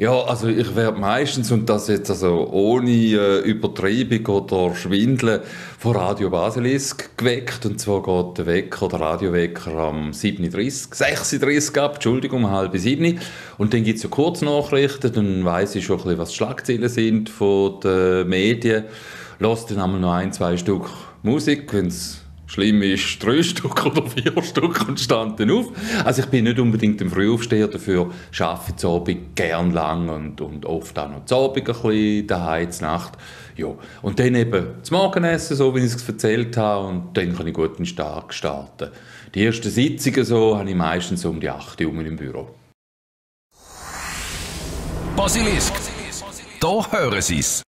Ja, also ich werde meistens, und das jetzt also ohne äh, Übertreibung oder Schwindeln, von Radio Basilisk geweckt. Und zwar geht der Wecker, der Radiowecker am 7.30 36 ab, Entschuldigung, um halb sieben. Und dann gibt es ja Kurznachrichten, dann weiss ich schon ein bisschen, was die Schlagzeilen sind von den Medien. Lass dann einmal noch ein, zwei Stück Musik, wenn es Schlimm ist, drei Stück oder vier Stück und dann auf. Also ich bin nicht unbedingt ein Frühaufsteher, dafür arbeite ich Abend gern lang und, und oft auch noch Abend ein bisschen, daheim, zur Nacht. Ja. Und dann eben das Morgenessen, so wie ich es erzählt habe, und dann kann ich gut den Tag starten. Die ersten Sitzungen so habe ich meistens um die 8 Uhr im Büro. Basilisk. Da hören Sie es.